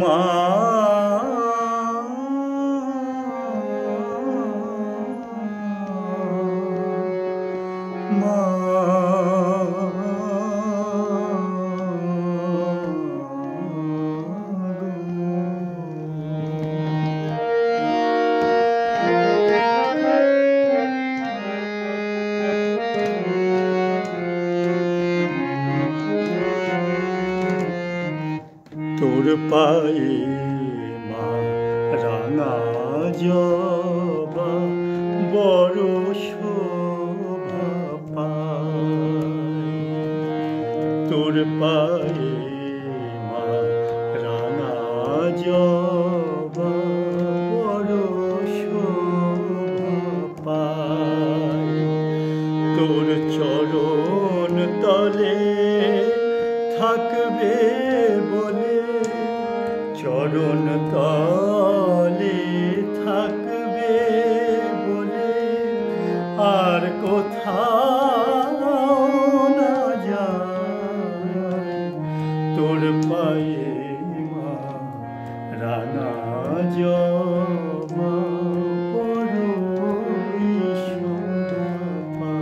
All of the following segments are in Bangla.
মা তোর পায়ে মা রাঙা জবা বড় শোভা পায়। তোর পায়ে মা রাঙা জবা তোর পায়ে মা রাঙা জবা বড়ই শোভা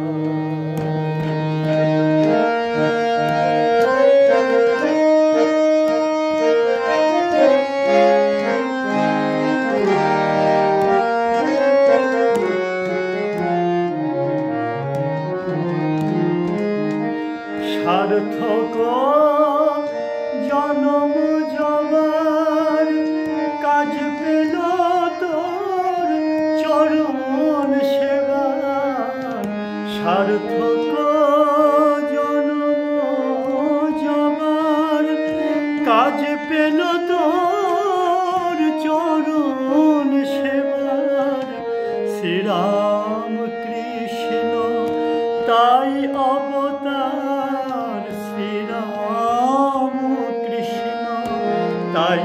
সার্থক জনম চরণ সেবা, সার্থক জনম জবার। কাজ পেল তোর চরণ সেবার। শ্রীরাম কৃষ্ণ, তাই অবতার। শ্রীরাম কৃষ্ণ, তাই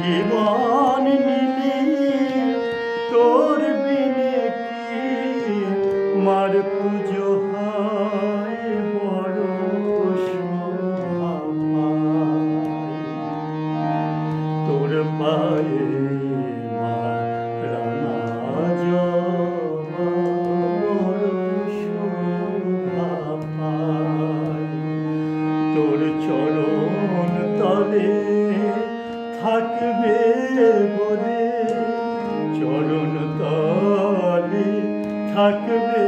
জীবন নিলি তোর বিনে কি মার পুজো হয় বড় তোর পায়ে তোর চরণ তলে থাকবে বলে চরণ তলে থাকবে